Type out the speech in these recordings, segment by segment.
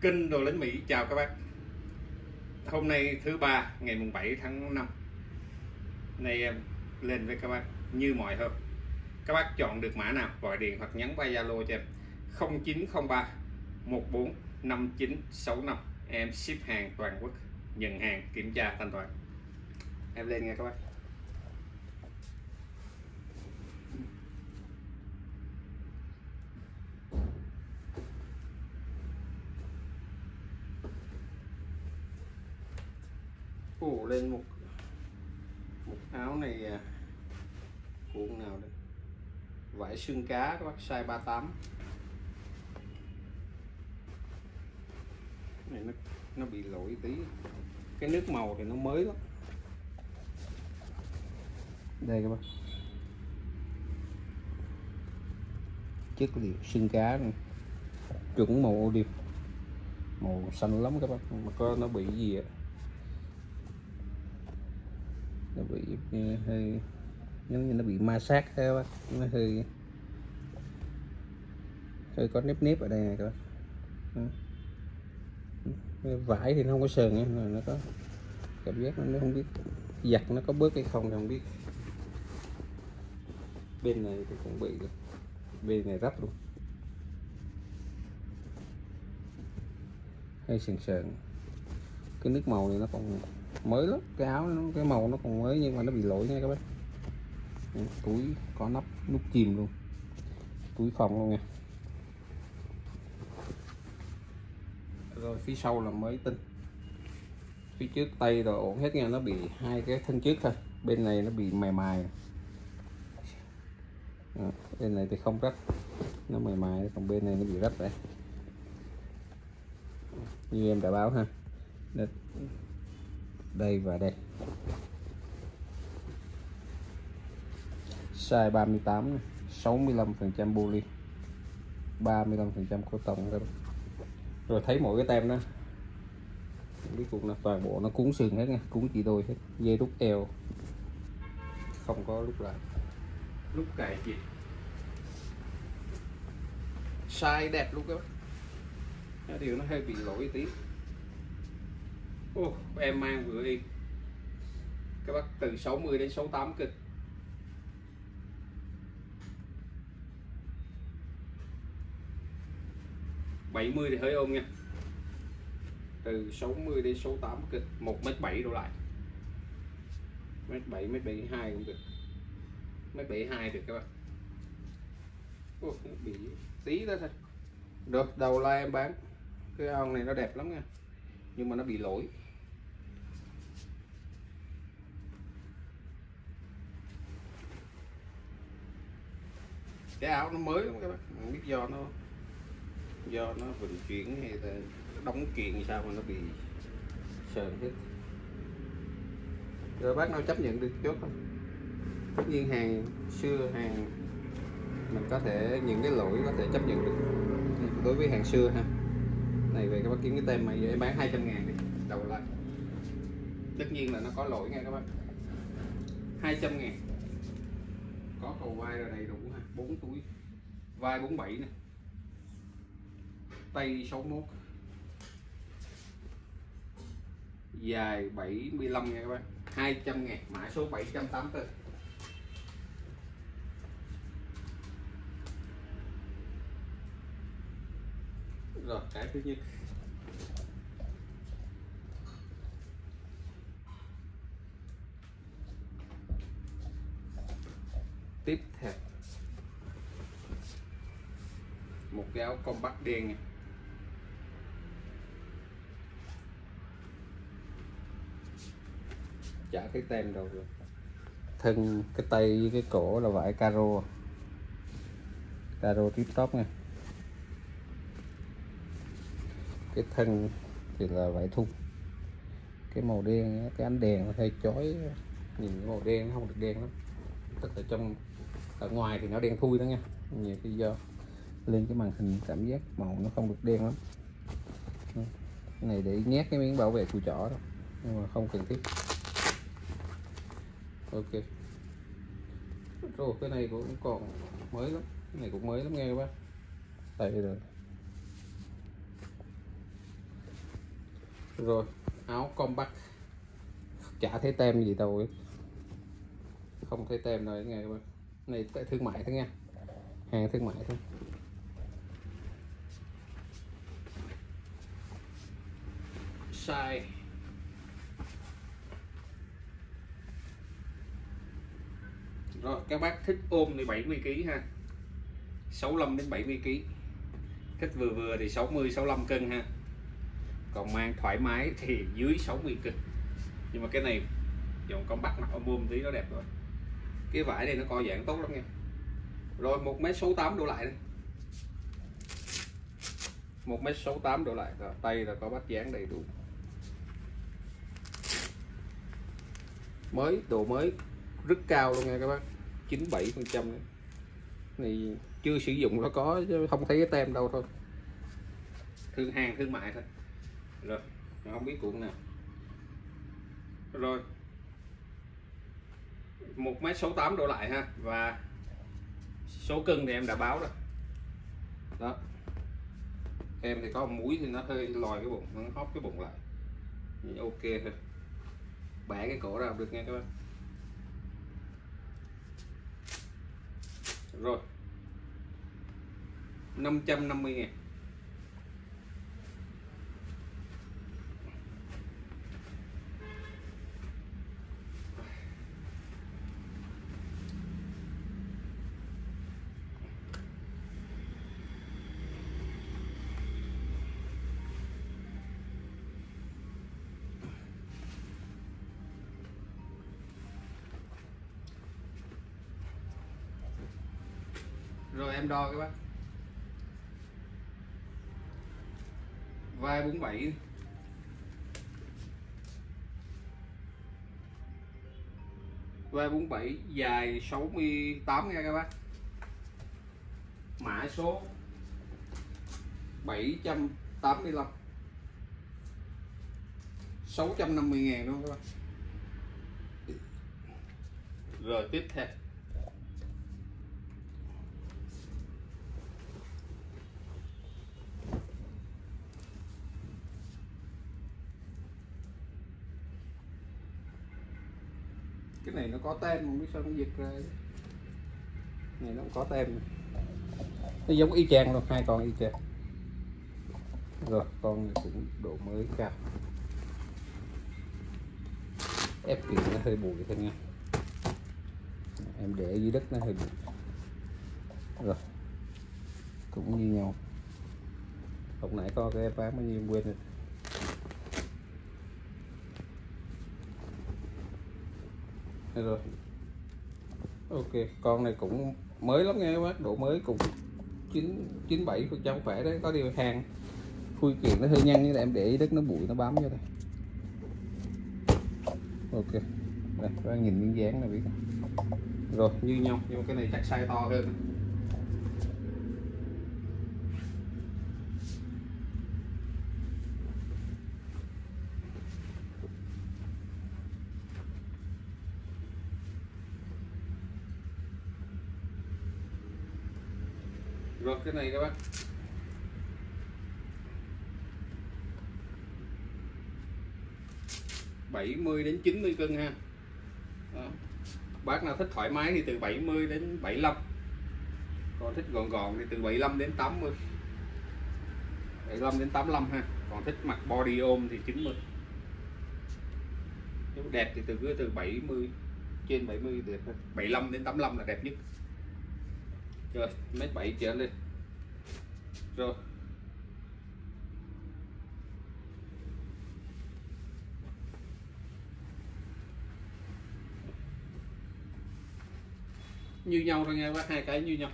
kinh đồ lính Mỹ. Chào các bác. Hôm nay thứ ba, ngày mùng 7 tháng 5 nay em lên với các bác như mọi hôm. Các bác chọn được mã nào, gọi điện hoặc nhắn qua Zalo cho em. 0903 14 5965 em ship hàng toàn quốc, nhận hàng kiểm tra thanh toán. Em lên nghe các bác. Phủ lên một một áo này à, cuộn nào đây? Vải xương cá các bác size 38 này nó nó bị lỗi tí. Cái nước màu thì nó mới lắm. Đây các bác. Chất liệu xương cá này. Chuẩn màu ô điệp màu xanh lắm các bác. Mà có nó bị gì ạ nó bị ừ, hơi, giống như nó bị ma sát theo bác nó hơi hơi có nếp nếp ở đây này các bác ừ. vải thì nó không có sờn nha nó có cảm giác nó không biết giặt nó có bớt hay không thì không biết. Bên này thì cũng bị bên này rách luôn. Hơi sờn sờn. Cái nước màu này nó còn mới lắm cái áo nó, cái màu nó còn mới nhưng mà nó bị lỗi nha các bác. Túi có nắp nút chìm luôn. Túi phòng luôn nha. Rồi phía sau là mới tinh. Phía trước tay rồi ổn hết nha nó bị hai cái thân trước thôi. Bên này nó bị mài mài. À, bên này thì không rách. Nó mài mài còn bên này nó bị rách đấy. Như em đã báo ha đây và đây. Size 38 65 phần trăm poly 35 phần trăm cotton rồi rồi thấy mỗi cái tem đó biết cùng là toàn bộ nó cuốn sườn hết nha, cuốn chỉ đôi hết, dây đúc eo. Không có lúc lại. Lúc cài chị size đẹp luôn các bác. Điều nó hơi bị lỗi tí uh, em mang vừa đi. Các bác từ 60 đến 68 cân bảy mươi thì hơi ôm nha. Từ 60 đến 68 cân một mét bảy đổ lại. mét bảy mét bảy hai cũng được. mét bảy hai được các bạn. Ô, bị tí đó thôi. Được đầu la em bán. Cái ong này nó đẹp lắm nha. Nhưng mà nó bị lỗi. Cái áo nó mới lắm các bác, không biết do nó do nó vận chuyển hay là đóng kiện sao mà nó bị sờn hết. Rồi bác nào chấp nhận được chốt không? Tất nhiên hàng xưa hàng mình có thể những cái lỗi có thể chấp nhận được. Đối với hàng xưa ha. Này về các bác kiếm cái tem này em bán 200 ngàn đi đầu lại. Tất nhiên là nó có lỗi nha các bác. 200 ngàn. Có cầu vai rồi đầy đủ 4 túi, vai 47 này tay 61 dài 75 nha các bạn 200 ngàn, mã số 784 rồi, cái thứ nhất. Tiếp theo một cái áo combat đen này. chả cái tem đâu rồi thân cái tay với cái cổ là vải caro. Caro tip top nha. Cái thân thì là vải thun. Cái màu đen cái ánh đèn nó hơi chói nhìn cái màu đen nó không được đen lắm. Tức là trong, ở ngoài thì nó đen thui đó nha. Nhiều khi do lên cái màn hình cảm giác màu nó không được đen lắm. Cái này để nhét cái miếng bảo vệ cùi chỏ đó, nhưng mà không cần thiết. Ok. Rồi, cái này cũng còn mới lắm. Cái này cũng mới lắm nghe các bác. Đây rồi. Rồi, áo compact chả thấy tem gì đâu ấy. không thấy tem rồi nghe các bác. Này tại thương mại thôi nha. Hàng thương mại thôi. Sai rồi, các bác thích ôm thì 70 kg ha. 65 đến 70 kg thích vừa vừa thì 60 65 cân ha. Còn mang thoải mái thì dưới 60 cân. Nhưng mà cái này dòng con bắt mặt ôm ôm tí nó đẹp rồi. Cái vải này nó co giãn tốt lắm nha. Rồi, một mét sáu tám đổ lại đây. một mét sáu tám đổ lại. Rồi, tay là có bắt dáng đầy đủ. Mới độ mới. Rất cao luôn nha các bác. 97 phần trăm này, chưa sử dụng nó có, chứ không thấy cái tem đâu thôi. Thương hàng, thương mại thôi. Rồi không biết cuộn nào. Rồi. một mét sáu tám lại ha. Và số cân thì em đã báo rồi. Đó. Em thì có một mũi thì nó hơi lòi cái bụng, nó hóp cái bụng lại. Ok thôi bẻ cái cổ ra được nha các bạn. Rồi. 550 ngàn. Rồi em đo các bác vai 47 vai 47 dài 68 nha các bác. Mã số 785 650 ngàn đúng không các bác? Rồi tiếp theo cái này nó có tem không biết sao nó giật ra. Này, nó cũng có tem. Nó giống y chang luôn, hai con y chang. Rồi, con này cũng độ mới cao. Ép kiện nó hơi bụi thôi nha. Em để dưới đất nó hơi bụi. Rồi, cũng như nhau. Lúc nãy có cái bán bao nhiêu quên rồi. Rồi. Ok, con này cũng mới lắm nghe bác, độ mới cũng chín chín bảy phần trăm khỏe đấy, có điều hàng khui kiện nó hơi nhanh như là em để đất nó bụi, nó bám vô đây. Ok, đây các bạn nhìn miếng dán này biết rồi, như nhau, nhưng mà cái này chắc size to hơn. Rồi cái này các bác. bảy mươi đến 90 cân ha. Đó. bác nào thích thoải mái thì từ 70 đến 75 còn thích gọn gọn thì từ 75 đến 80 75 đến 85 ha. Còn thích mặc body ôm thì 90 nếu đẹp thì từ cứ từ 70 trên 70 đẹp 75 đến 85 là đẹp nhất rồi mét bảy trở lên. Rồi. Như nhau thôi nha bác, hai cái như nhau.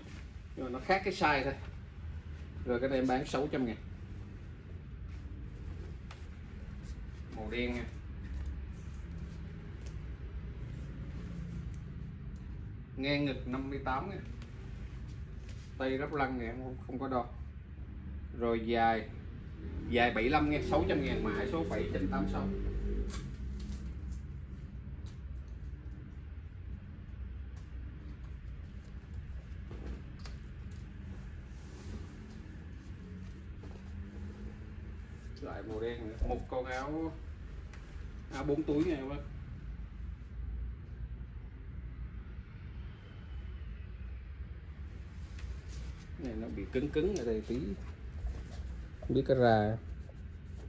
Nhưng mà nó khác cái size thôi. Rồi cái này em bán 600 ngàn. Màu đen nha. Ngang ngực 58 nha tay rất lăng này em không, không có đo. Rồi dài dài 75 nghe 600 ngàn mã số 786 lại màu đen nữa. Một con áo áo bốn túi này các này nó bị cứng cứng ở đây tí. Không biết có ra,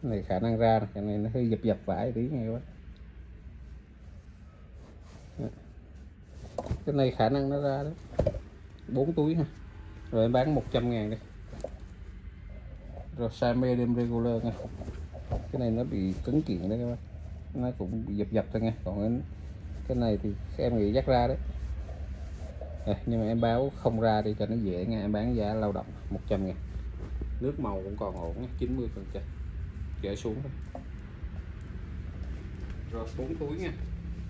cái này khả năng ra, cái này nó hơi dập dập vải tí nghe quá. Cái này khả năng nó ra đó. Bốn túi ha. Rồi em bán 100 ngàn đi. Rồi size medium regular nha. Cái này nó bị cứng kiện đấy các bác nó cũng bị dập dập thôi nha còn cái này thì em nghĩ dắt ra đấy à, nhưng mà em báo không ra đi cho nó dễ nha em bán giá lao động 100 ngàn nước màu cũng còn ổn 90 phần trăm. Trở xuống thôi. Rồi bốn túi nha.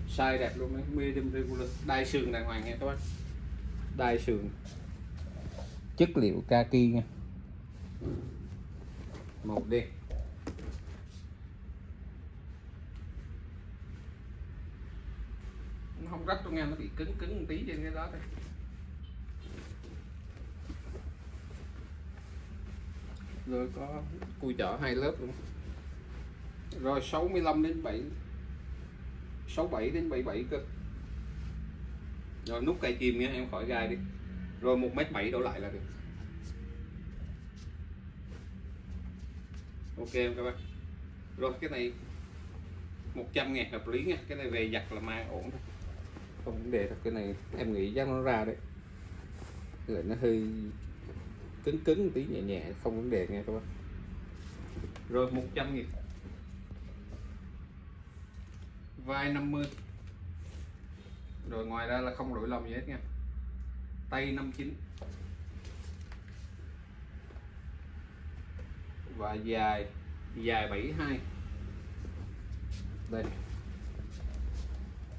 Size đẹp luôn đấy medium regular. Đai sườn đàng hoàng nha các bác. Đai sườn. Chất liệu kaki nha. Màu đen. Nó không rách đâu nha nó bị cứng cứng một tí trên cái đó thôi rồi có cùi chợ hai lớp luôn. Rồi 65 đến 7 67 đến 77 cơ. Rồi nút cây chìm nha, em khỏi gai đi. Rồi 1m7 đổ lại là được. Ok em, các bạn. Rồi cái này 100 ngàn hợp lý nha. Cái này về giặt là mai ổn thôi. Không vấn đề đâu, cái này em nghĩ chắc nó ra đấy. Rồi nó hơi cứng cứng một tí nhẹ nhẹ không vấn đề nha các bạn. Rồi 100 nghìn. Vai 50 rồi ngoài ra là không lỗi lầm gì hết nha. Tay 59 và dài dài 72 đây.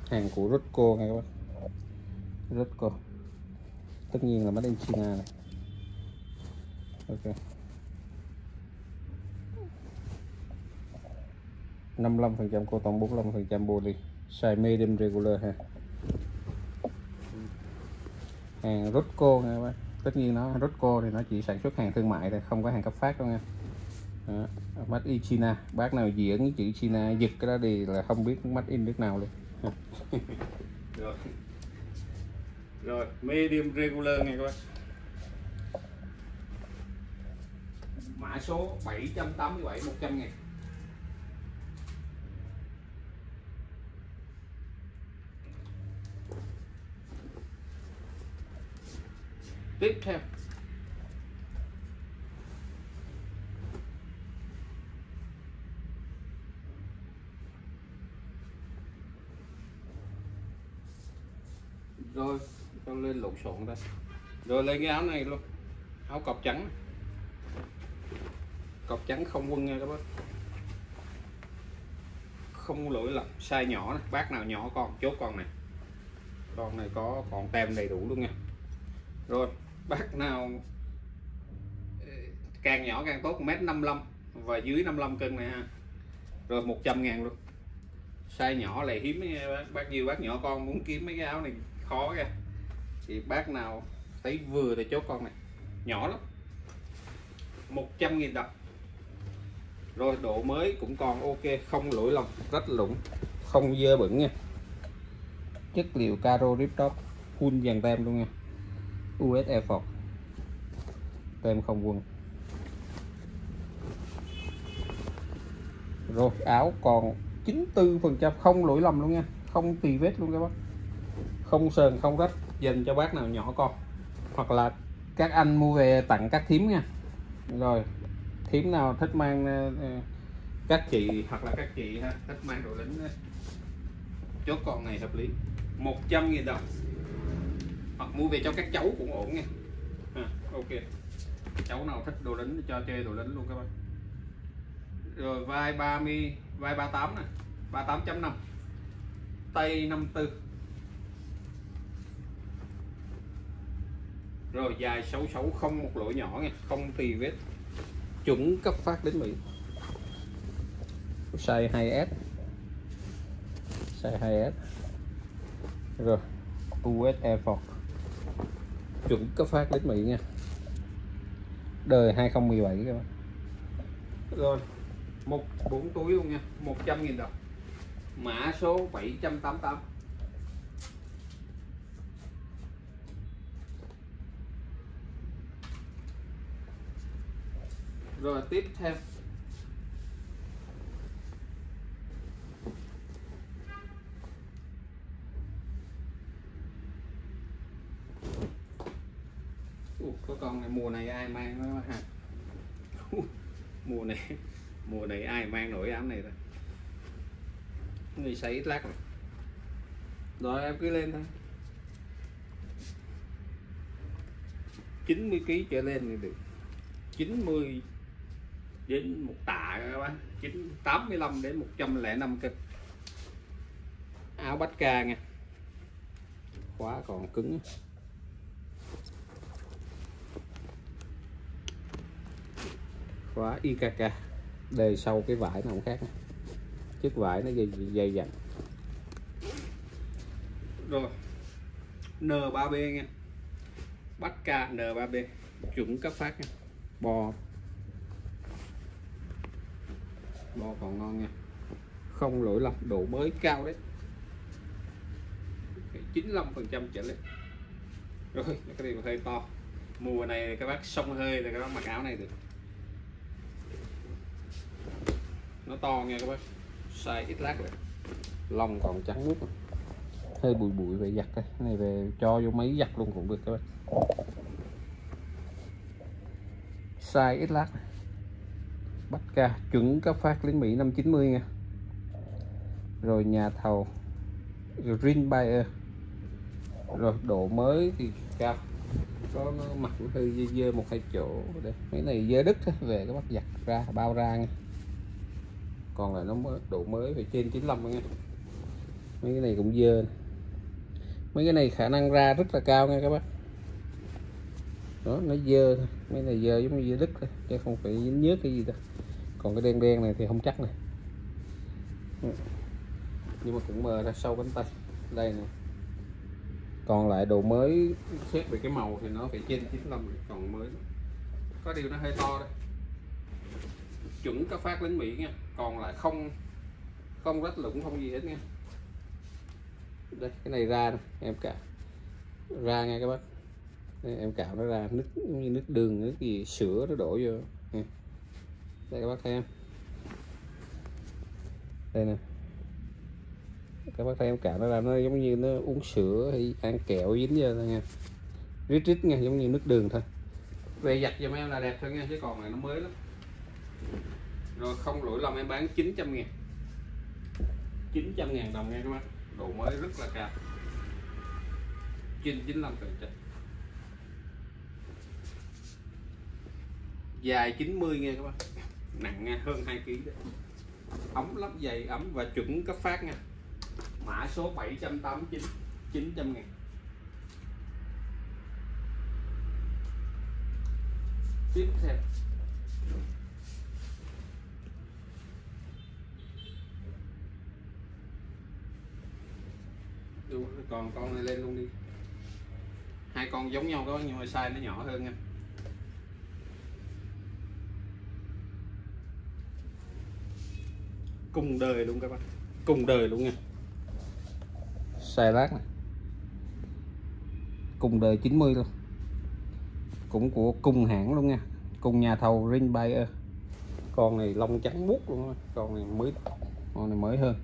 Hàng của Rosco nha các bác Rosco tất nhiên là made in China này ok. 55% cotton 45% poly size medium regular ha. Hàng Rosco nha các bác. Tất nhiên nó Rosco thì nó chỉ sản xuất hàng thương mại thôi không có hàng cấp phát đâu nha đó. Made in China. Bác nào diễn chữ China giật cái đó đi là không biết Made in nước nào luôn. Rồi. Rồi medium regular nha các bác mã số 787 100 ngàn tiếp theo. Rồi, cho lên lộn xộn đây rồi, lên cái áo này luôn. Áo cọc trắng. này cọc trắng không quân nha các bác. Không lỗi lầm size nhỏ này. bác nào nhỏ con chốt con này. Con này có còn tem đầy đủ luôn nha. Rồi bác nào ờ, càng nhỏ càng tốt mét 55 và dưới 55 cân này ha. Rồi 100 ngàn luôn. Size nhỏ lại hiếm nha bác, bác nhiều bác nhỏ con muốn kiếm mấy cái áo này khó kìa. Thì bác nào thấy vừa thì chốt con này. Nhỏ lắm. 100 nghìn đồng rồi, độ mới cũng còn ok, không lỗi lầm, rất lủng, không dơ bẩn nha. Chất liệu caro riptop full dàn tem luôn nha. US Air Force tem không quân. Rồi, áo còn 94 phần trăm, không lỗi lầm luôn nha. Không tì vết luôn các bác. Không sờn, không rách, dành cho bác nào nhỏ con. Hoặc là các anh mua về tặng các thím nha. Rồi thím nào thích mang ờ, ờ, các chị hoặc là các chị ha thích mang đồ lính chốt con này hợp lý. 100 000 đồng. Hoặc mua về cho các cháu cũng ổn nha. À, ok. Cháu nào thích đồ lính cho chơi đồ lính luôn các bạn. Rồi vai 30 vai 38 này 38.5 tay 54 rồi dài 66 không một lỗ nhỏ nha không tì vết chuẩn cấp phát đến Mỹ. Size 2S size 2S rồi US Air Force. Chuẩn cấp phát đến Mỹ nha. Đời 2017 các bạn rồi, một, bốn túi luôn nha. 100 nghìn đồng. Mã số 788 rồi tiếp theo. Ủa, có con này mùa này ai mang nó hả? Mùa này mùa này ai mang nổi ám này rồi người sấy ít lắc rồi. Rồi em cứ lên thôi. 90 kg trở lên thì được. 90 đến một tạ các bác 985 đến 105 cân. Áo bách ca nha. Khóa còn cứng. Khóa IKK đề sau cái vải nó không khác chiếc vải nó dây, dây dặn. Rồi N3B nha. Bắc ca N3B chuẩn cấp phát nha. Bò. Bò còn ngon nha. Không lỗi lầm, độ mới cao đấy. 95 phần trăm trở lên. Rồi, cái này hơi to. Mùa này các bác xông hơi thì các bác mặc áo này được. Nó to nha các bác. Size ít lát rồi. Lông còn trắng muốt hơi bụi bụi về giặt đây cái này về cho vô máy giặt luôn cũng được các bác. Size ít lát bắt ca chuẩn cấp phát lính Mỹ 590 nha. Rồi nhà thầu Green Buyer. Rồi độ mới thì cao. Có nó mặt hơi dơ, dơ một hai chỗ đây mấy này dơ đứt về cái bắt giặt ra bao ra nha. Còn là nó mới độ mới phải trên 95 nha. Mấy cái này cũng dơ mấy cái này khả năng ra rất là cao nha các bác. Đó nó dơ thôi. Mấy này dơ giống như dơ đứt thôi chứ không phải dính nhớt cái gì đâu còn cái đen đen này thì không chắc này. Nhưng mà cũng mờ ra sâu cánh tay. Đây nè. Còn lại đồ mới. Xét về cái màu thì nó phải trên 95 còn mới. Có điều nó hơi to đây. Chuẩn các phát lính Mỹ nha. Còn lại không không rách lũng không gì hết nha. Đây cái này ra này, em cả ra nha các bác đây, em cạo nó ra nước như nước đường nước gì sữa nó đổ vô đây, các bác thấy em. Đây nè. Các bác thấy em cạo nó ra nó giống như nó uống sữa hay ăn kẹo dính vô thôi nha. Rít rít nha, giống như nước đường thôi. Về giặt cho em là đẹp thôi nha, chứ còn này nó mới lắm. Rồi không lỗi lầm em bán 900 ngàn. 900 ngàn đồng nha các bác. Đồ mới rất là cao. Trên 95 phần trăm. Dài 90 nghe các bác nặng hơn 2 kg ấm lắm dày ấm và chuẩn cấp phát nha. Mã số 789 900 ngàn. Tiếp theo. Đúng, còn con này lên luôn đi. Hai con giống nhau có nhưng mà size nó nhỏ hơn nha cùng đời luôn các bạn? Cùng đời luôn nha xài lát này. Cùng đời 90 luôn. Cũng của cùng hãng luôn nha. Cùng nhà thầu Ring Buyer con này lông trắng mút luôn con này mới, con này mới hơn.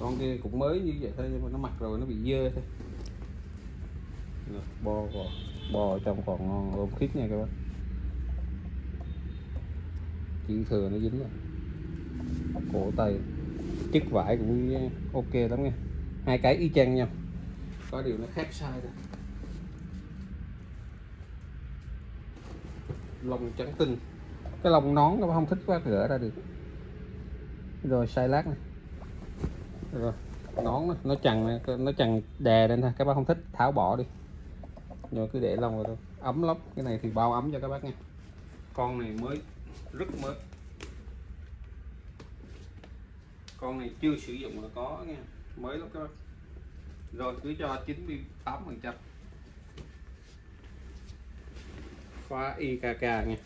Con kia cũng mới như vậy thôi, nhưng mà nó mặc rồi, nó bị dơ thôi. Bò bò bò trong còn ngon, ôm khít nha các bạn chỉ thừa nó dính rồi cổ tay chiếc vải cũng ok lắm nha. Hai cái y chang nhau. Có điều nó khác sai thôi lông trắng tinh. Cái lông nón nó không thích quá gỡ ra được. Rồi sai lát này. Rồi nón nó, nó chằng nó chằng đè lên thôi. Các bác không thích tháo bỏ đi. Rồi cứ để lông rồi thôi. Ấm lắm. Cái này thì bao ấm cho các bác nha. Con này mới rất mới. Con này chưa sử dụng là có nha, mới lắm các bác. Rồi cứ cho 98 phần trăm. Khóa IKK nha.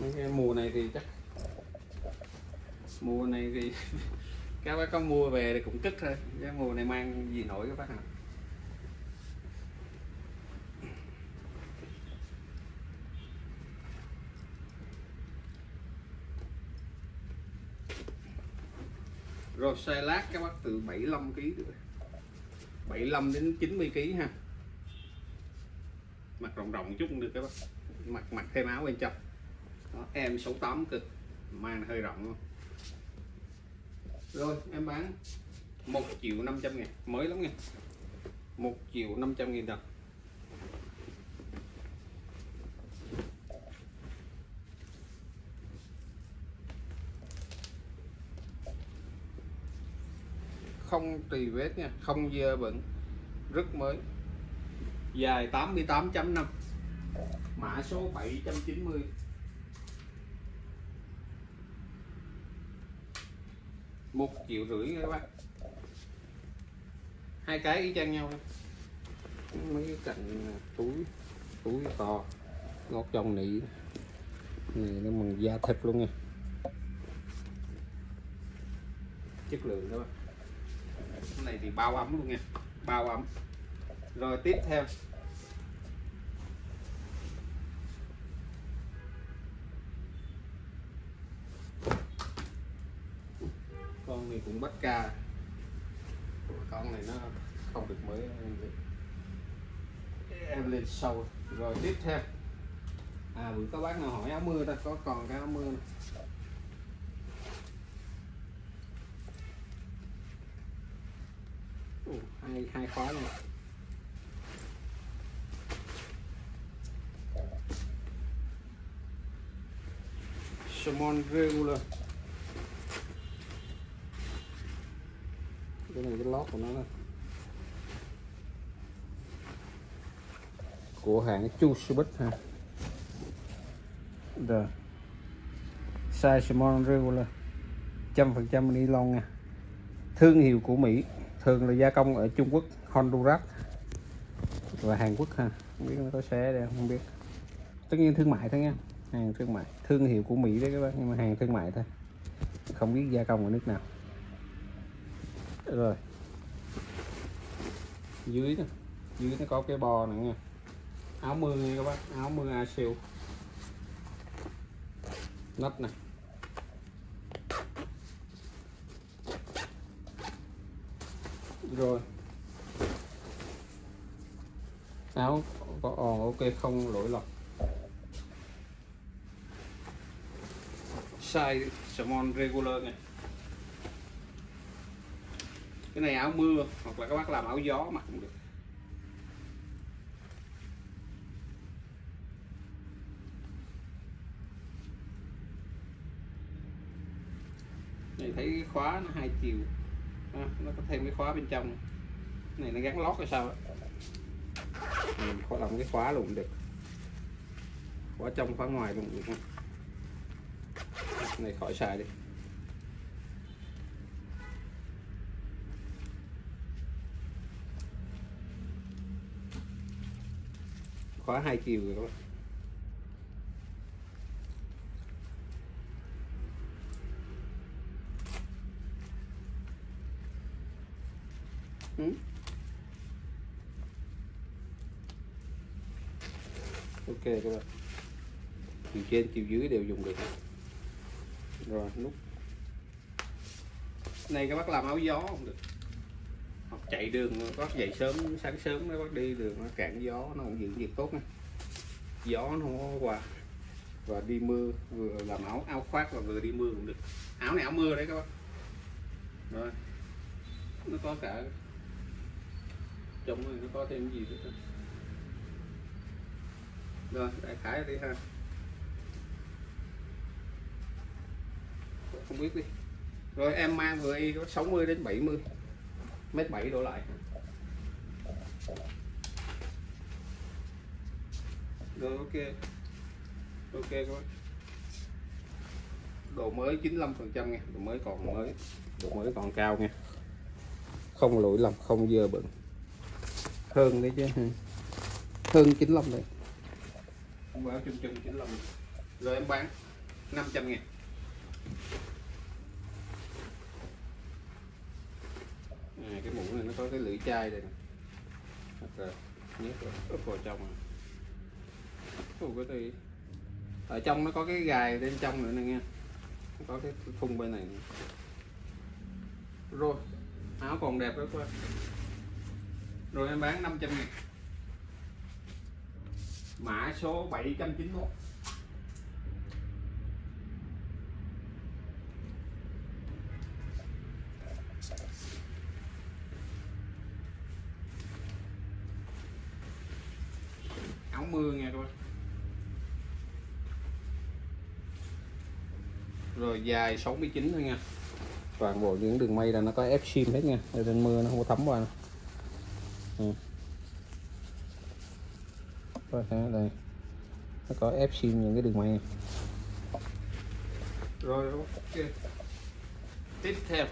Mấy cái mùa này thì chắc mùa này thì các bác có mua về thì cũng tức thôi. Cái mùa này mang gì nổi các bác hả rồi xe lát các bác từ 75 kg được 75 đến 90 kg ha. Mặt rộng rộng chút cũng được các bác mặc mặc thêm áo bên trong. Đó, em 68 cực. Mang hơi rộng luôn. Rồi em bán 1 triệu 500 ngàn. Mới lắm nha. 1 triệu 500 nghìn đồng. Không tì vết nha, không dơ bẩn, rất mới. Dài 88.5 mã số 790 một triệu rưỡi các bác. Hai cái y chang nhau mấy cái cạnh à, túi túi to, gót trong nị này nó bằng da thịt luôn nha. Chất lượng đó cái này thì bao ấm luôn nha. Bao ấm. Rồi tiếp theo. Con này cũng bắt ca. Con này nó không được mới em lên, sâu. Rồi tiếp theo. À bữa có bác nào hỏi áo mưa ta? Có còn cái áo mưa này. Hai hai khóa này Simon regular. Cái này cái lót của nó này. của hãng Chu Subit ha. Rồi size Salmon regular. Trăm phần trăm ni lông nha. Thương hiệu của Mỹ thường là gia công ở Trung Quốc, Honduras và Hàn Quốc ha. Không biết có xe đây không biết. Tất nhiên thương mại thôi nha. Hàng thương mại, thương hiệu của Mỹ đấy các bác nhưng mà hàng thương mại thôi. Không biết gia công ở nước nào. Rồi. Dưới nè, dưới nó có cái bò nữa nha. Áo mưa nha các bác, áo mưa a siêu nách này rồi. Áo có ồ ok, không lỗi lọc size salmon regular này. Cái này áo mưa, hoặc là các bác làm áo gió mặc cũng được. Này, thấy khóa nó hai chiều à, nó có thêm cái khóa bên trong. Này nó gắn lót hay sao mình có làm cái khóa luôn được. Khóa trong khóa ngoài luôn được này khỏi xài đi. Khóa hai chiều rồi các bạn ừ. ok các bạn. Chiều trên chiều dưới đều dùng được. Rồi, nút. Này các bác làm áo gió không được. Hoặc chạy đường, các bác dậy sớm, sáng sớm các bác đi đường, nó cản gió, nó cũng giữ nhiệt tốt nha. Gió nó không có quà và đi mưa, vừa làm áo áo khoác và vừa đi mưa cũng được. Áo này áo mưa đấy các bác. Rồi. Nó có cả trong này nó có thêm gì nữa không rồi, đại khái đi ha. Không biết đi. Rồi, em mang vừa y có 60 đến 70 mét 7 đổ lại. Rồi, ok. Ok các bác độ mới 95 phần trăm nha. Độ mới còn mới. Độ mới còn cao nha. Không lỗi lầm, không dơ bẩn hơn đấy chứ. Hơn 95 đấy. Không báo chung chung 95 rồi em bán 500 ngàn à, cái mũ này nó có cái lưỡi chai đây nè. Hoặc nhét vào úp vào trong à. Ủa, cái gì? Ở trong nó có cái gài bên trong nữa nè nghe. Có cái khung bên này nữa. rồi áo còn đẹp đó quá rồi em bán 500 ngàn mã số 791 áo mưa nha các bạn rồi dài 69 thôi nha. Toàn bộ những đường may là nó có ép sim hết nha. Ở trên mưa nó không có thấm qua đâu. Ừ. Đây nó có ép sim những cái đường may này. rồi, ok tiếp theo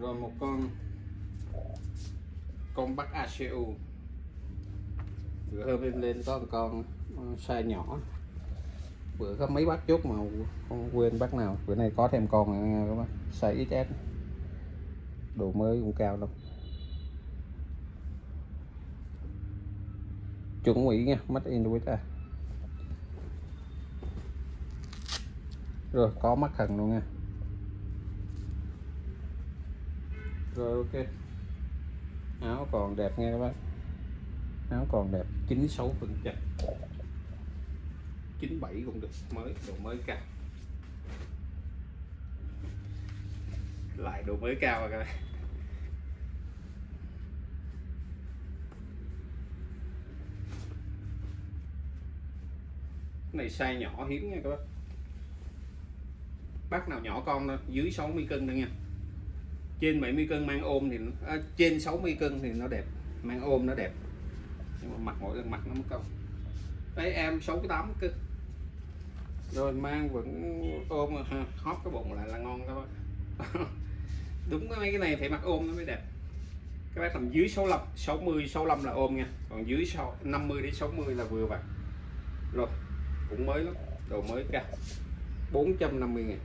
rồi, một con con bắc ACU bữa hôm em lên có một con size nhỏ. Bữa có mấy bác chốt mà không quên bác nào. Bữa này có thêm con nữa các bác. Size XS đồ mới cũng cao lắm. Chuẩn Mỹ nha mắt in à rồi, có mắt thần luôn nha. Rồi, ok. Áo còn đẹp nghe các bác nó còn đẹp. 96 phần trăm. 97 cũng được mới độ mới cao. Lại độ mới cao rồi các bạn. Cái này size nhỏ hiếm nha các bác. Bác nào nhỏ con đó, dưới 60 cân nữa nha. Trên 70 cân mang ôm thì à, trên 60 cân thì nó đẹp. Mang ôm nó đẹp nhưng mà mặt mỗi lần mặt nó mất công đấy em 68 cân rồi mang vẫn ôm ha, hóp cái bụng lại là ngon các đúng mấy cái này phải mặc ôm nó mới đẹp. Các bác tầm dưới 65 60 65 là ôm nha. Còn dưới 50 đến 60 là vừa vặn. Rồi cũng mới lắm đồ mới cao 450 ngàn.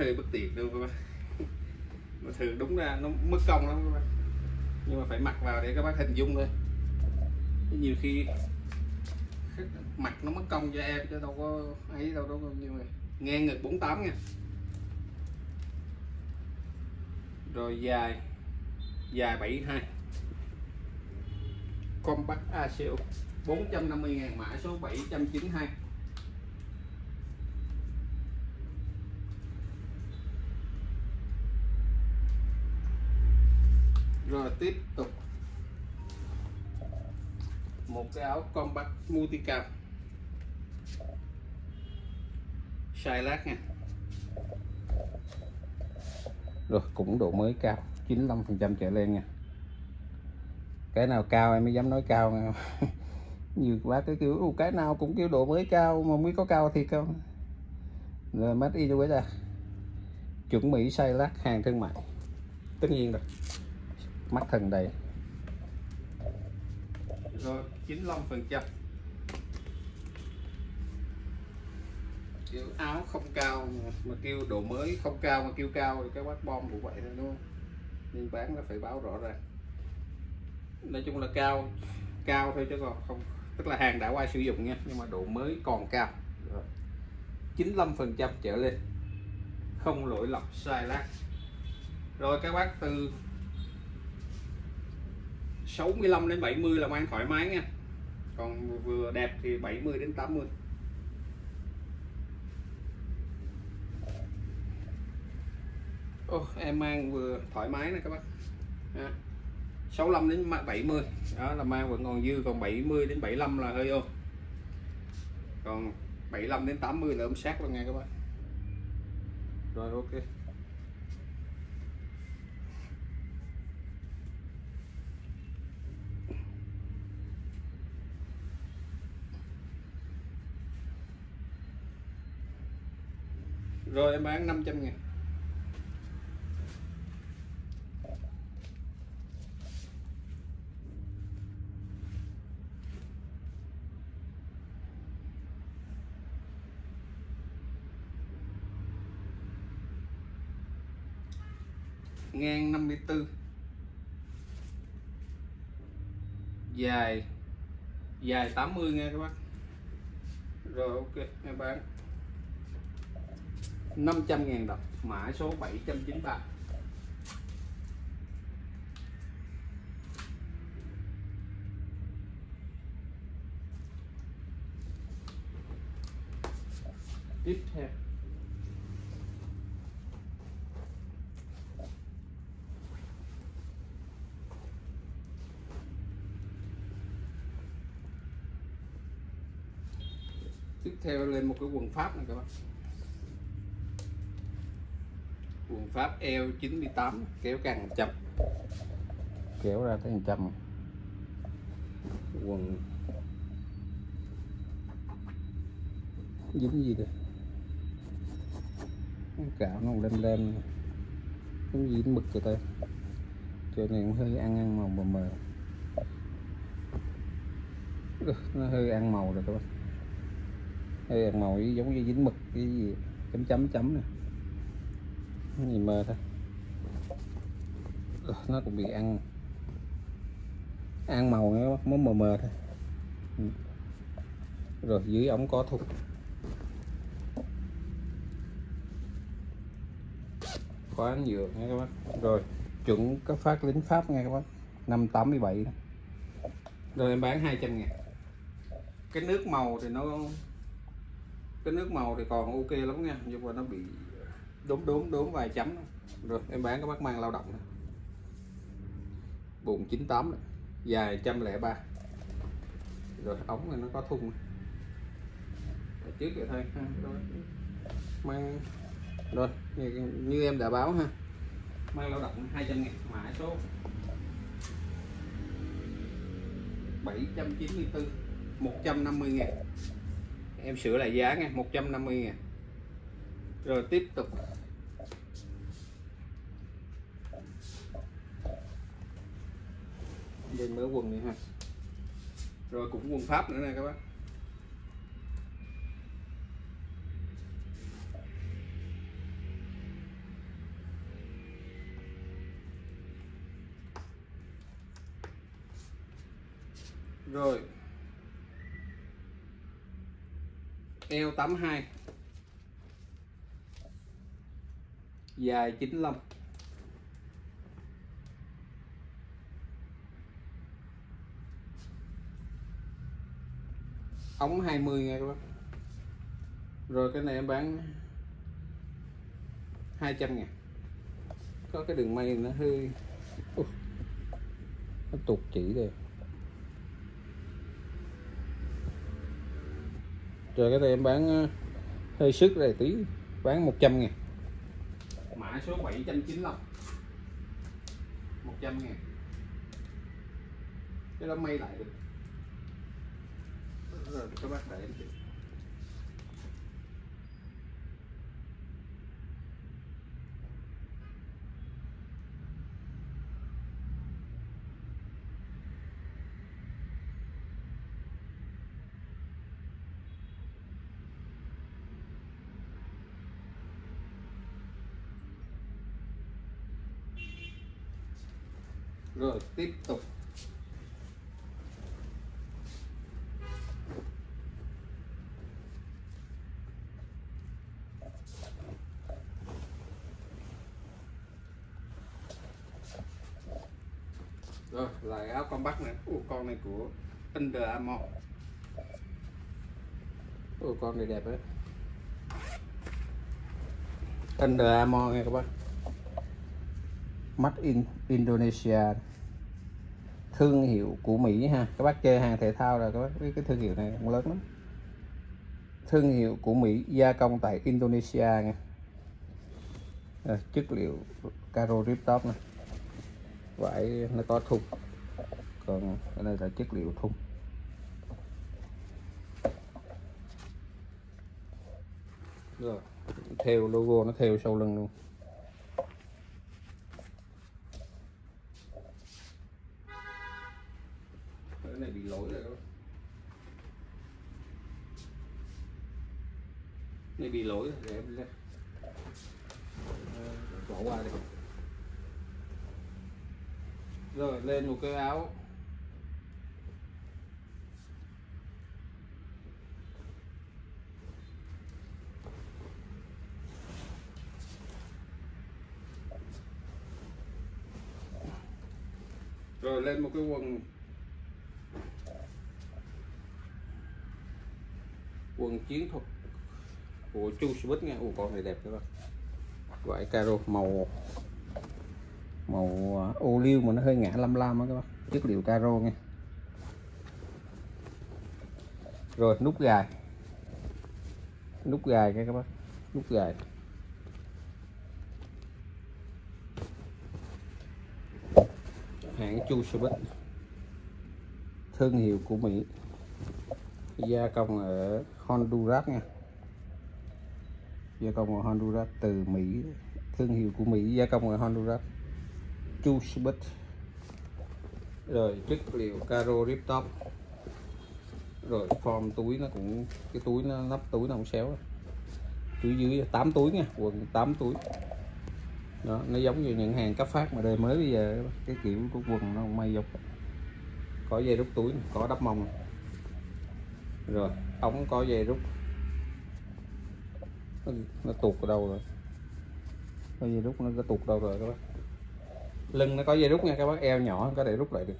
Hơi bất tiện đâu các bác mà thường đúng ra nó mất công lắm các bác nhưng mà phải mặc vào để các bác hình dung thôi. Nhiều khi mặt nó mất công cho em chứ đâu có ấy đâu đâu nhưng mà ngang ngực 48 nha. Rồi dài dài 72 compact ACO 450 ngàn mã số 792 rồi, tiếp tục. Một cái áo combat multicam sai lát nha. Rồi, cũng độ mới cao 95 phần trăm trở lên nha. Cái nào cao em mới dám nói cao nha. Nhiều quá cái kiểu cái nào cũng kiểu độ mới cao mà mới có cao thì không? Rồi mắt y cho ra chuẩn mỹ sai lát hàng thương mại. Tất nhiên rồi mắt thần đầy. Rồi 95 phần trăm. Kiểu áo không cao mà kêu độ mới không cao mà kêu cao thì cái bác bom cũng vậy thôi, đúng không? Nên bán nó phải báo rõ ràng. Nói chung là cao cao thôi chứ còn không, tức là hàng đã qua sử dụng nha, nhưng mà độ mới còn cao. Rồi 95% trở lên. Không lỗi lọc sai lát. Rồi các bác từ 65 đến 70 là mang thoải mái nha. Còn vừa đẹp thì 70 đến 80 Ô, em mang vừa thoải mái nè các bác. À, 65 đến 70 đó là mang vẫn còn dư còn 70 đến 75 là hơi ôm còn 75 đến 80 là ôm sát luôn nha các bác. Rồi ok. Rồi em bán 500 ngàn. Ngang 54 dài. Dài 80 nha các bác. Rồi ok, em bán. 500.000 đồng mã số 793 tiếp theo. Tiếp theo lên một cái quần pháp này các bạn quần pháp eo 98 kéo càng 100 kéo ra tới 100 quần. Dính gì đây? Cạo nó lem lem. Giống gì mực cho ta? Cho nên hơi ăn ăn màu mờ mờ. Nó hơi ăn màu rồi các bạn hơi ăn màu giống như dính mực cái gì? Chấm chấm chấm nè nhìn mờ thôi nó cũng bị ăn. Ăn màu nó mới mờ mờ thôi. Ừ. Rồi, dưới ống có thục ánh dừa nha các bác. Rồi, chuẩn có phát lính pháp nha các bác. 587 đó. rồi, em bán 200 ngàn. Cái nước màu thì nó cái nước màu thì còn ok lắm nha. Nhưng mà nó bị đốm đốm đốm vài chấm rồi em bán các bác mang lao động này. bụng 98 này. dài 103 rồi ống này nó có thun trước vậy thôi ha. mang rồi như, như em đã báo ha mang lao động 200 ngàn mã số 794 150 ngàn em sửa lại giá nha 150 ngàn rồi, tiếp tục. Lên mới quần này ha. Rồi, cũng quần pháp nữa nè các bác. Rồi. Eo 82 dài 95 ống 20 nha các bác. Rồi cái này em bán 200 ngàn. Có cái đường may nó hơi uh, nó tụt chỉ rồi rồi cái này em bán ờ, hơi sức này tí bán 100 ngàn mã số 795 100 ngàn. Cái đó may lại được. Rồi, các bác để em tiếp tục. Rồi lại áo con bắt này Ủa, con này của Under Armour. Ủa, con này đẹp đấy. Under Armour nghe các bác. Mắt in Indonesia thương hiệu của Mỹ ha. Các bác chơi hàng thể thao là các bác biết cái thương hiệu này cũng lớn lắm. Thương hiệu của Mỹ gia công tại Indonesia nha. Rồi, chất liệu caro rip top này vải nó có thun còn cái này là chất liệu thun rồi theo logo nó theo sau lưng luôn cái này bị lỗi rồi đó này bị lỗi rồi để em ra Ờ, đi rồi, lên một cái áo. Rồi, lên một cái quần. Quần chiến thuật của Chu Smith nha. Ủa, con này đẹp các bạn vải caro màu màu à, ô liu mà nó hơi ngã lam lam á các bác. Chất liệu caro nha. Rồi, nút gài. Nút gài nha các bác. Nút gài. Hãng Chu Smith thương hiệu của Mỹ. Gia công ở Honduras nha gia công ở Honduras, từ Mỹ, thương hiệu của Mỹ, gia công ở Honduras Chusbit rồi, chất liệu caro rip top. Rồi, form túi nó cũng, cái túi nó, nắp túi nó không xéo túi dưới 8 túi nha, quần 8 túi. Đó, nó giống như những hàng cấp phát mà đời mới bây giờ cái kiểu của quần nó không may dục có dây rút túi, có đắp mông. Rồi, ống có dây rút nó, nó tuột ở đâu rồi? Có dây rút nó có tuột đâu rồi các bác? Lưng nó có dây rút nha các bác eo nhỏ có thể rút lại được.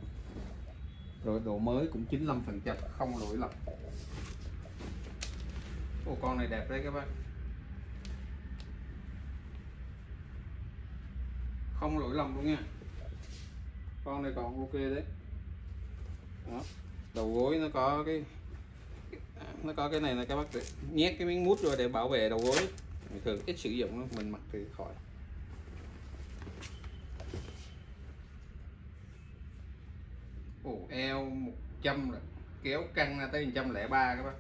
Rồi độ mới cũng 95 phần trăm không lỗi lầm. Ô, con này đẹp đấy các bác. Không lỗi lầm luôn nha. Con này còn ok đấy. Đó đầu gối nó có cái nó có cái này là các bác nhét cái miếng mút rồi để bảo vệ đầu gối. Mình thường ít sử dụng mình mặc thì khỏi. Ồ, eo 100 rồi. Kéo căng ra tới 103 các bác.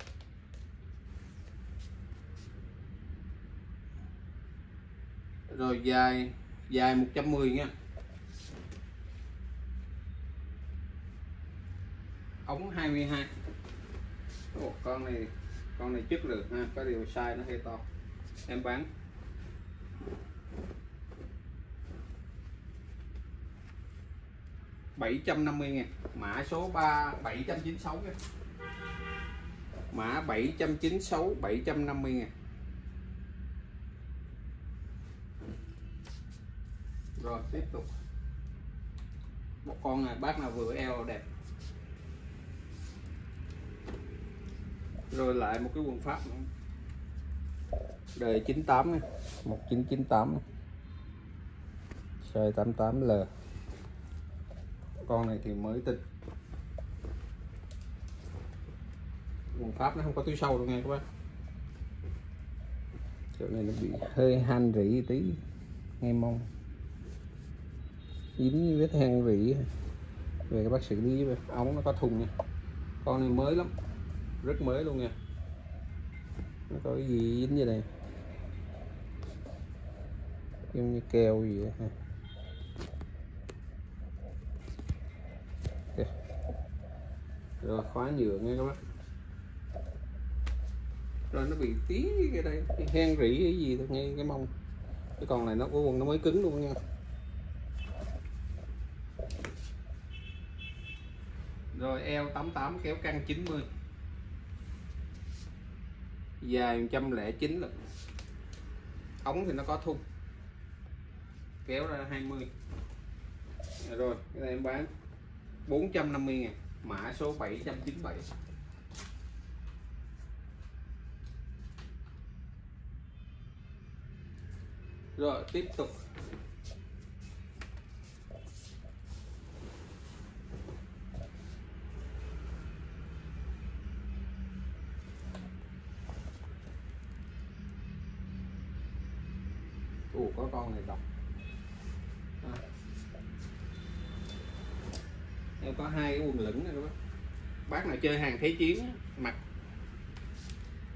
Rồi dài dài 110 nha. Ống 22 Ủa, con này con này chất lượng ha có điều sai nó hơi to. Em bán. bảy trăm năm mươi ngàn. Mã số ba bảy trăm chín sáu mã bảy trăm chín sáu bảy trăm năm mươi ngàn. Rồi tiếp tục. Một con này bác nào vừa eo đẹp. Rồi lại một cái quần pháp nữa. Đời 98 này 1998 này. size 88L con này thì mới tinh. Quần pháp nó không có túi sâu đâu nghe các bác. Chỗ này nó bị hơi han rỉ tí ngay mông. Dính vết han rỉ. Về các bác xử lý ống nó có thùng nha. Con này mới lắm rất mới luôn nha. Nó có cái gì dính vậy này giống như keo gì vậy ha? Rồi, khóa nhựa nghe các bác. Rồi, nó bị tí cái đây. Hen rỉ cái gì thôi ngay cái mông. Cái còn này nó có quần nó mới cứng luôn nha. Rồi eo 88 kéo căng 90 dài 109 lực ống thì nó có thun. Kéo ra 20 dạ rồi, cái này em bán 450 ngàn. Mã số 797 rồi, tiếp tục. Con này đọc. À. em có hai cái quần lửng này các bác bác nào chơi hàng thế chiến mặc.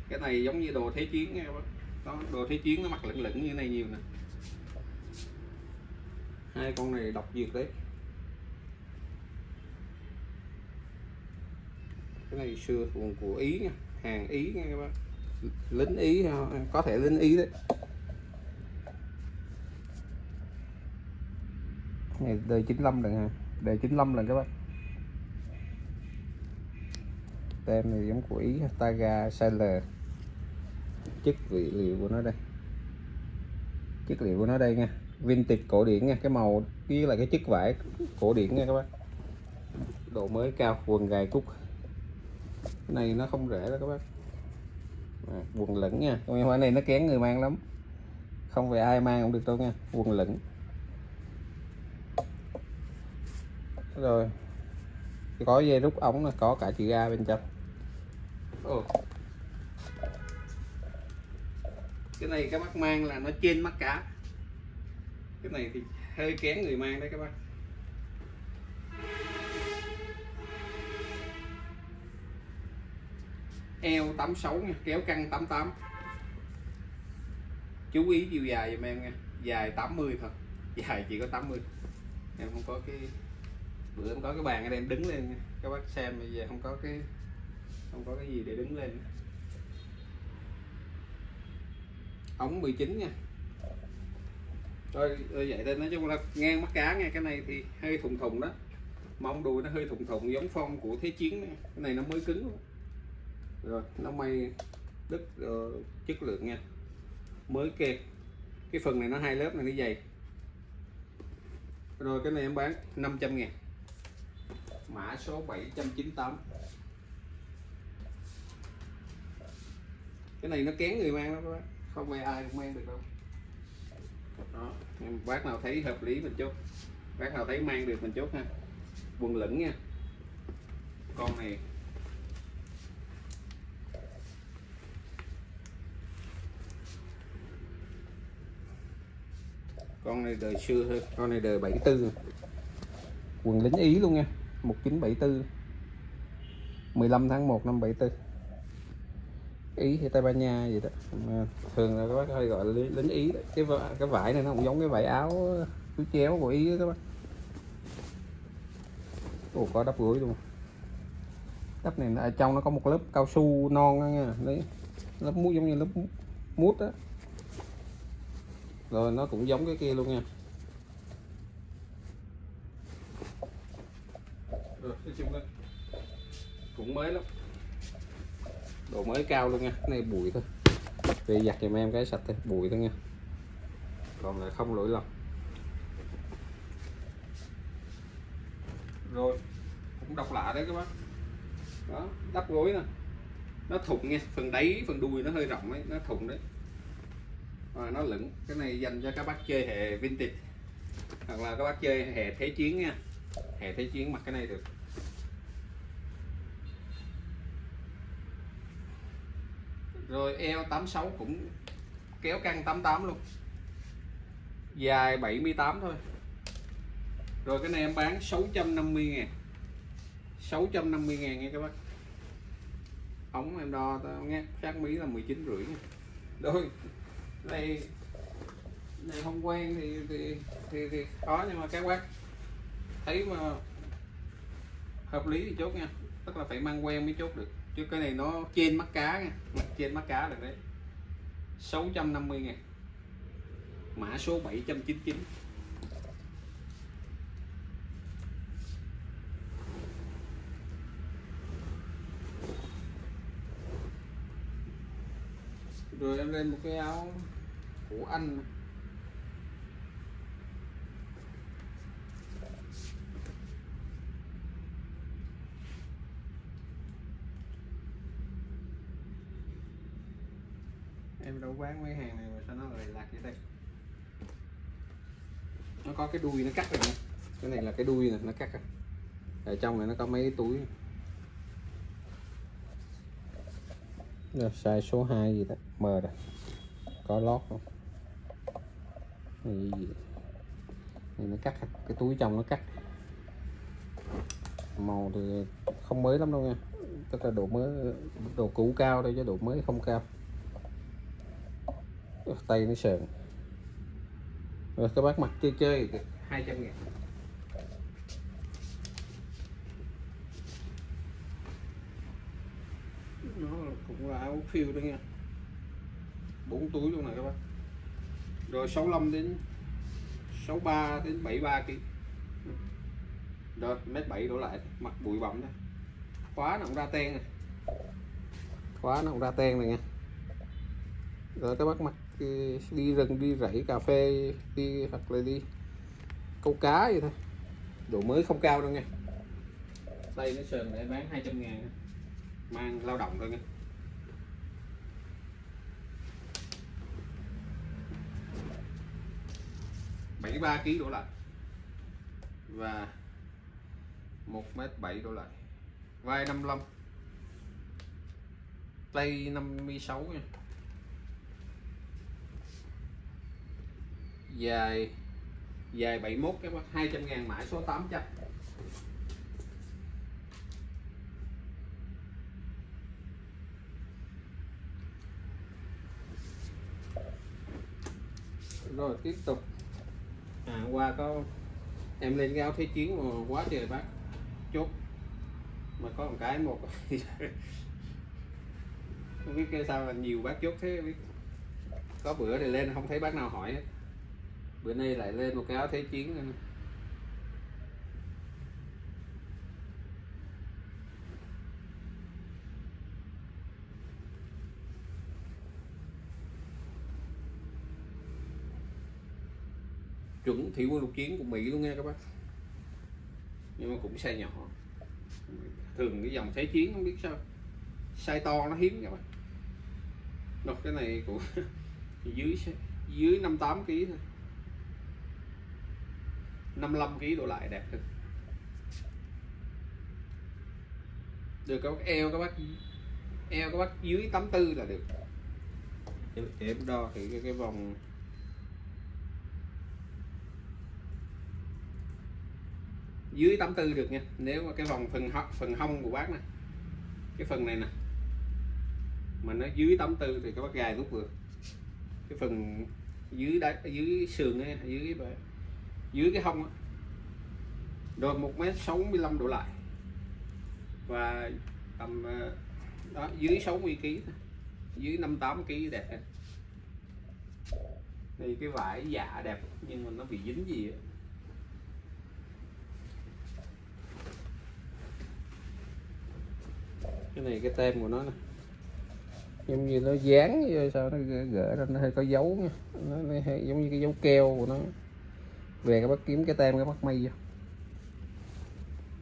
Cái này giống như đồ thế chiến nha các bác. Đó, đồ thế chiến nó mặc lửng lửng như này nhiều nè. Hai con này độc dược đấy. Cái này xưa quần của ý nha, hàng ý nha các bác. Lính ý à, có thể lính ý đấy. Này D95 lần ha D95 lần các bác. Tem này giống của ý Taga Sailor. Chất vị liệu của nó đây. Chất liệu của nó đây nha. Vintage cổ điển nha cái màu kia là cái chất vải cổ điển nha các bác. Độ mới cao quần gài cúc. Cái này nó không rẻ đâu các bác. À, quần lửng nha. Con hoa này nó kén người mang lắm. Không phải ai mang cũng được đâu nha. Quần lửng. Rồi. Có dây rút ống là có cả chữ A bên trong. Ồ. cái này các bác mang là nó trên mắt cá cái này thì hơi kén người mang đấy các bác. Eo 86 nha, kéo căng 88 chú ý chiều dài giùm em nha. Dài 80 thôi dài chỉ có 80 em không có cái bữa em có cái bàn ở đây em đứng lên các bác xem bây giờ không có cái không có cái gì để đứng lên. Ống 19 nha. Thôi vậy nên nói chung là ngang mắt cá nghe cái này thì hơi thùng thùng đó. Mông đùi nó hơi thùng thùng giống phong của thế chiến này. cái này nó mới cứng luôn. rồi nó may đứt uh, chất lượng nha. Mới kê. Cái phần này nó hai lớp này nó dày. Rồi cái này em bán 500 ngàn mã số 798 cái này nó kén người mang đó các bác. Không phải ai cũng mang được đâu. Đó bác nào thấy hợp lý mình chốt. Bác nào thấy mang được mình chốt ha. Quần lửng nha. Con này. Con này đời xưa hơn. Con này đời 74 quần lính ý luôn nha. 1974 15 tháng 1 năm 74 ý hay tây ban nha gì đó. Mà thường là các bác hay gọi là lính ý đó. cái cái vải này nó cũng giống cái vải áo túi chéo của ý đó các bác. Ồ, có đắp gối luôn. Đắp này ở trong nó có một lớp cao su non đó nha. Đấy. Lớp mút giống như lớp mút đó rồi nó cũng giống cái kia luôn nha. Ờ, nói chung cũng mới lắm. Độ mới cao luôn nha. Cái này bụi thôi. Về giặt giùm em cái sạch thôi. Bụi thôi nha. Còn lại không lỗi lầm. Rồi. Cũng độc lạ đấy các bác. Đó, đắp gối nè. Nó thủng nha. Phần đáy, phần đuôi nó hơi rộng ấy. Nó thủng đấy. Và nó lửng. Cái này dành cho các bác chơi hệ vintage. Hoặc là các bác chơi hệ thế chiến nha hệ thế chiến mặc cái này được. Rồi eo 86 cũng kéo căng 88 luôn. Dài 78 thôi. Rồi cái này em bán 650 ngàn. 650 ngàn nha các bác. Ống em đo tao nghe sát mí là 19 rưỡi đôi này này không quen thì thì thì, thì khó nhưng mà các bác thấy mà hợp lý thì chốt nha. Tức là phải mang quen mới chốt được. Chứ cái này nó trên mắt cá nha. Mặt trên mắt cá được đấy. 650 ngàn. Mã số 799 rồi em lên một cái áo của anh em đâu bán mấy hàng này mà sao nó lại lạc vậy đây nó có cái đuôi nó cắt rồi nè cái này là cái đuôi này nó cắt rồi ở trong này nó có mấy túi. Là size số 2 gì đó M rồi. Có lót không? Này gì? Này nó cắt à, cái túi trong nó cắt. Màu thì không mới lắm đâu nha. Tức là độ mới, độ cũ cao thôi chứ độ mới không cao tay nó sờn rồi các bác mặc chơi chơi. 200 ngàn. Nó cũng là áo phiêu đó nha. Bốn túi luôn này các bác. Rồi 65 đến 63 đến 73 kg rồi, mét 7 đổ lại. Mặt bụi bặm đó. Khóa nó cũng ra ten này khóa nó cũng ra ten này nha. Rồi các bác mặc đi rừng, đi rẫy, cà phê, đi hoặc là đi câu cá vậy thôi. Độ mới không cao đâu nha. Đây, nó sờn để bán 200 ngàn. Mang lao động thôi nha. Bảy ba kg đổ lại. Và một mét bảy đổ lại. Vai 55 tay 56 nha. Dài dài 71 các bác 200 ngàn mã số 800 rồi tiếp tục. À, qua có em lên giao thế chiến mà quá trời bác. Chốt. Mà có một cái một. Không biết kêu sao là nhiều bác chốt thế biết. Có bữa thì lên không thấy bác nào hỏi hết bữa nay lại lên một cái áo thế chiến nữa. chuẩn thủy quân lục chiến của Mỹ luôn nha các bác. Nhưng mà cũng size nhỏ. Thường cái dòng thế chiến không biết sao. Size to nó hiếm các bác. Đâu, cái này của dưới dưới 58 kg thôi. 55 kg độ lại đẹp hơn được các bác eo các bác eo các bác dưới 84 là được. Để em đo thì cái, cái vòng. Dưới 84 được nha nếu mà cái vòng phần phần hông của bác này. Cái phần này nè. Mà nó dưới 84 thì các bác gài lúc được cái phần dưới đáy dưới sườn ấy, dưới dưới cái hông á rồi một mét 65 độ lại. Và tầm ờ, đó dưới 60 kg dưới 58 kg đẹp thì cái vải dạ đẹp nhưng mà nó bị dính gì ấy. cái này cái tem của nó nè. Giống như nó dán vô sao nó gỡ ra nó hơi có dấu nha. Nó, nó hơi, giống như cái dấu keo của nó về các bác kiếm cái tem các bác may vô.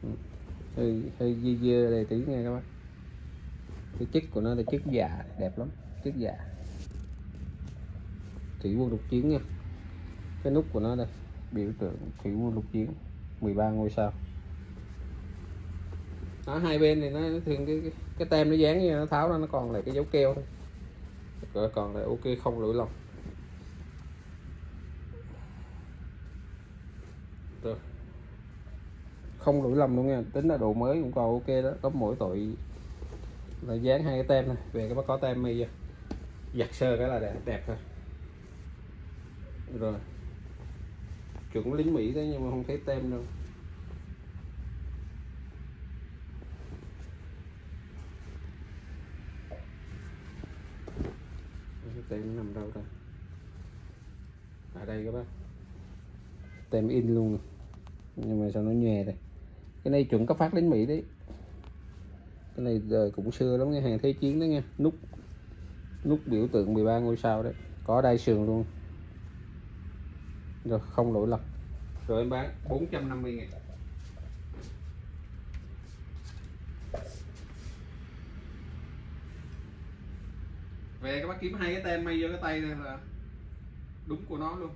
Ừ. Hơi hơi dơ dơ đầy tí nha các bác. Cái chất của nó là chất già đẹp lắm chất già. Thủy quân lục chiến nha. Cái nút của nó đây biểu tượng thủy quân lục chiến 13 ngôi sao. Ở hai bên thì nó thường cái, cái, cái tem nó dán như nó tháo ra nó còn lại cái dấu keo thôi. Còn lại ok không lỗi lòng rồi không lỗi lầm luôn nha. Tính là độ mới cũng còn ok đó. Có mỗi tội là dán hai cái tem này. Về cái bác có tem mi giặt sơ cái là đẹp, đẹp thôi. Rồi. Chuẩn lính mỹ thế nhưng mà không thấy tem đâu. Tem nằm đâu rồi ở đây các bác. Tem in luôn. Nhưng mà sao nó nhòe đây? Cái này chuẩn cấp phát đến Mỹ đấy. Cái này đời cũng xưa lắm nghe hàng thế chiến đó nha. Nút nút biểu tượng 13 ngôi sao đấy. Có đai sườn luôn. Rồi, không lỗi lầm rồi em bán 450 ngàn. Về các bác kiếm hai cái tem may vô cái tay này là đúng của nó luôn.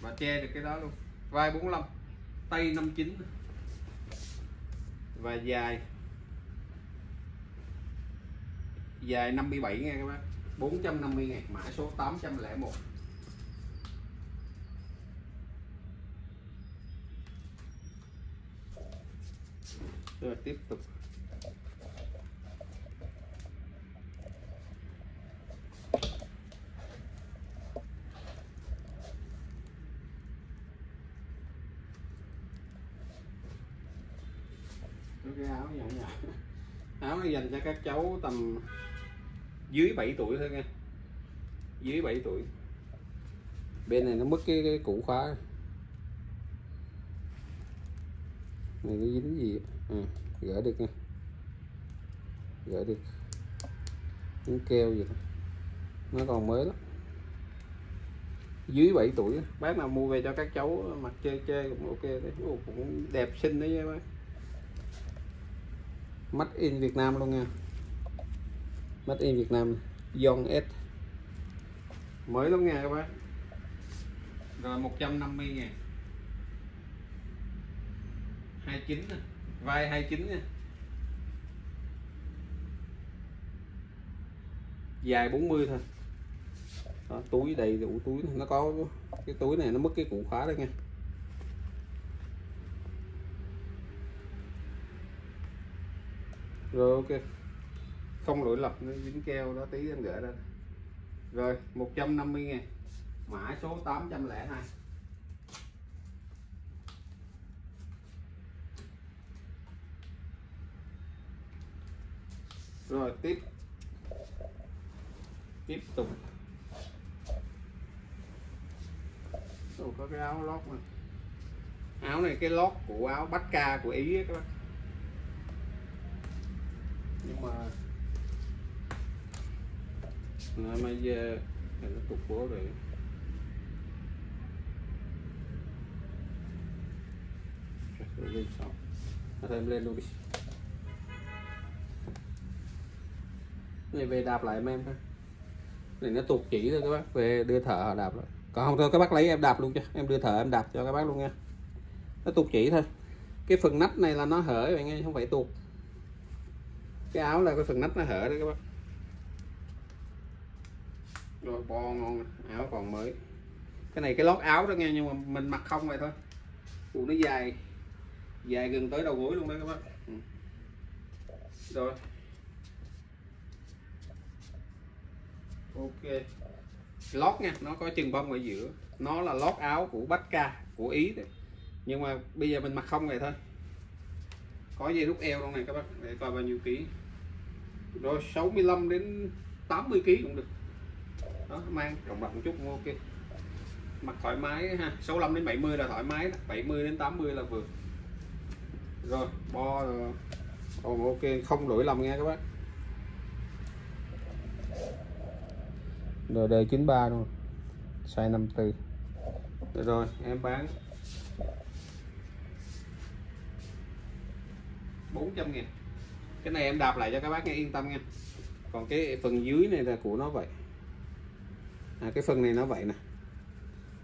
Và che được cái đó luôn. Vai 45 tay 59 và dài. Dài 57 nghe các bác. 450 ngàn mã số 801 rồi tiếp tục. Cái áo nhỏ nhỏ áo này dành cho các cháu tầm dưới 7 tuổi thôi nha. Dưới 7 tuổi. Bên này nó mất cái, cái củ khóa. Này nó dính gì à, gỡ được nha. Gỡ được. Những keo gì đó. nó còn mới lắm. Dưới 7 tuổi bác nào mua về cho các cháu mặc chơi chơi cũng ok. Đấy cũng đẹp xinh đấy bác mắt in Việt Nam luôn nha. Mắt in Việt Nam Yon S. Mới lắm nha các bác. Rồi 150 ngàn. 29 nè. Vai 29 nha. Dài 40 thôi. Đó, túi đầy đủ túi. Nó có cái túi này nó mất cái củ khóa đó nha. Rồi ok. Không lỗi lập nó dính keo đó tí em gửi ra rồi 150 ngàn mã số 802 rồi tiếp. Tiếp tục. Ủa, có cái áo lót này áo này cái lót của áo bách ca của ý ấy các bác nhưng mà nó bây thì nó cục bố rồi. Lên sau. À, nó thêm lên luôn đi. Này, về đạp lại em thôi này, nó tuột chỉ thôi các bác. Về đưa thợ họ đạp lại. Còn không thôi, các bác lấy em đạp luôn cho em đưa thợ em đạp cho các bác luôn nha. Nó tuột chỉ thôi. Cái phần nách này là nó hở vậy nghe, không phải tuột cái áo là cái phần nách nó hở đấy các bác. Rồi, bo ngon, áo còn mới. Cái này cái lót áo đó nghe, nhưng mà mình mặc không vậy thôi. Phụ nó dài dài gần tới đầu gối luôn đấy các bác. Ừ. rồi. Ok. Lót nha, nó có chừng bông ở giữa. Nó là lót áo của bách ca, của ý đấy. Nhưng mà bây giờ mình mặc không vậy thôi có dây rút eo trong này các bác để coi bao nhiêu ký. Rồi 65 đến 80 kg cũng được. Đó mang rộng rộng một chút cũng ok mặc thoải mái ha 65 đến 70 là thoải mái 70 đến 80 là vừa. Rồi bo rồi. còn ok không đổi lầm nha các bác. Rồi đời 93 luôn size 54 rồi, rồi em bán. 400 nghìn. Cái này em đạp lại cho các bác nghe yên tâm nha. Còn cái phần dưới này là của nó vậy. À, cái phần này nó vậy nè.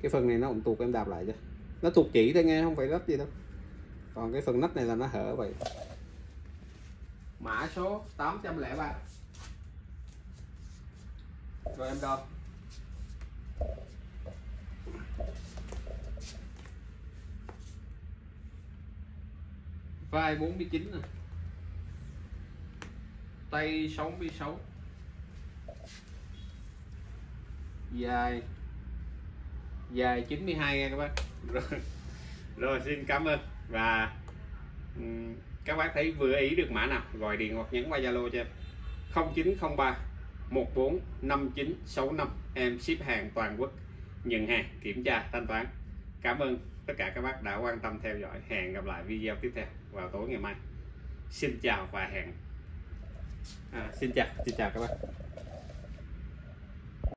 Cái phần này nó cũng tuột em đạp lại cho. Nó tuột chỉ thôi nghe không phải rách gì đâu. Còn cái phần nách này là nó hở vậy. Mã số 803 rồi em đo. Vai 49 này. tay 66 dài. Dài 92 nha các bác. Rồi, rồi xin cảm ơn. Và um, các bác thấy vừa ý được mã nào? Gọi điện hoặc nhắn qua Zalo cho em. 0903 14 59 65 em ship hàng toàn quốc. Nhận hàng kiểm tra thanh toán. Cảm ơn tất cả các bác đã quan tâm theo dõi. Hẹn gặp lại video tiếp theo vào tối ngày mai. Xin chào và hẹn. À, xin chào xin chào các bạn